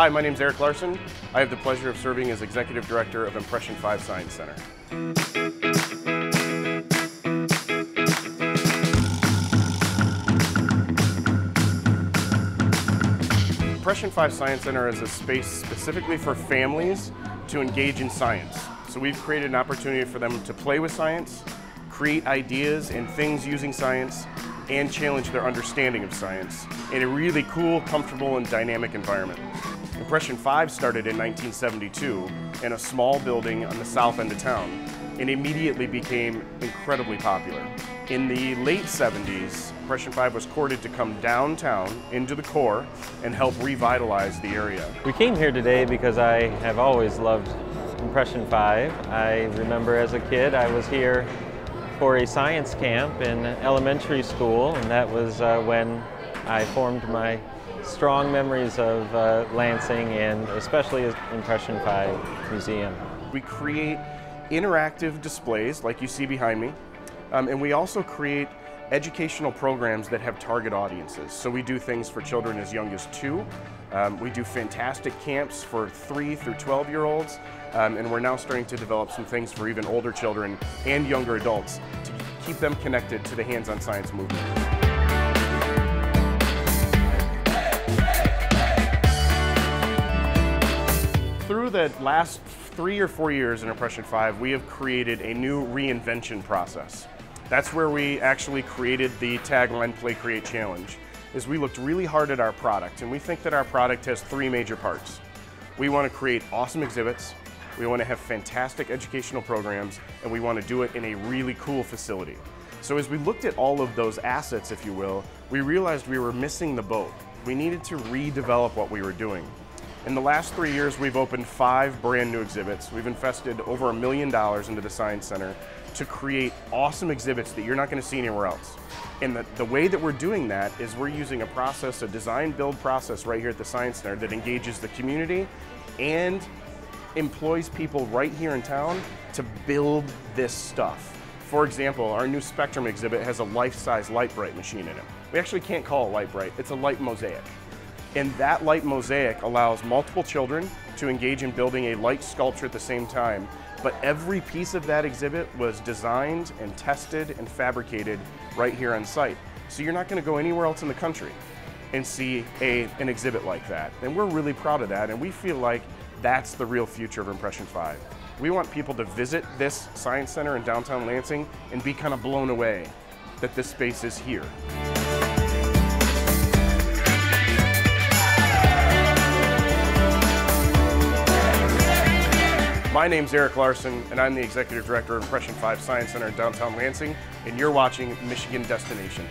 Hi, my name is Eric Larson. I have the pleasure of serving as Executive Director of Impression 5 Science Center. Impression 5 Science Center is a space specifically for families to engage in science. So we've created an opportunity for them to play with science, create ideas and things using science, and challenge their understanding of science in a really cool, comfortable, and dynamic environment. Impression 5 started in 1972 in a small building on the south end of town and immediately became incredibly popular. In the late 70s, Impression 5 was courted to come downtown into the core and help revitalize the area. We came here today because I have always loved Impression 5. I remember as a kid I was here for a science camp in elementary school and that was uh, when I formed my strong memories of uh, Lansing and especially Impression 5 Museum. We create interactive displays like you see behind me, um, and we also create educational programs that have target audiences. So we do things for children as young as two. Um, we do fantastic camps for three through 12 year olds. Um, and we're now starting to develop some things for even older children and younger adults to keep them connected to the hands-on science movement. Through the last three or four years in Impression 5, we have created a new reinvention process. That's where we actually created the tagline Play Create Challenge. Is we looked really hard at our product and we think that our product has three major parts. We want to create awesome exhibits, we want to have fantastic educational programs, and we want to do it in a really cool facility. So as we looked at all of those assets, if you will, we realized we were missing the boat. We needed to redevelop what we were doing. In the last three years, we've opened five brand new exhibits. We've invested over a million dollars into the Science Center to create awesome exhibits that you're not going to see anywhere else. And the, the way that we're doing that is we're using a process, a design build process right here at the Science Center that engages the community and employs people right here in town to build this stuff. For example, our new Spectrum exhibit has a life-size Lite-Brite machine in it. We actually can't call it Lite-Brite, it's a light mosaic. And that light mosaic allows multiple children to engage in building a light sculpture at the same time. But every piece of that exhibit was designed and tested and fabricated right here on site. So you're not going to go anywhere else in the country and see a, an exhibit like that. And we're really proud of that, and we feel like that's the real future of Impression 5. We want people to visit this Science Center in downtown Lansing and be kind of blown away that this space is here. My name's Eric Larson, and I'm the Executive Director of Impression 5 Science Center in downtown Lansing, and you're watching Michigan Destinations.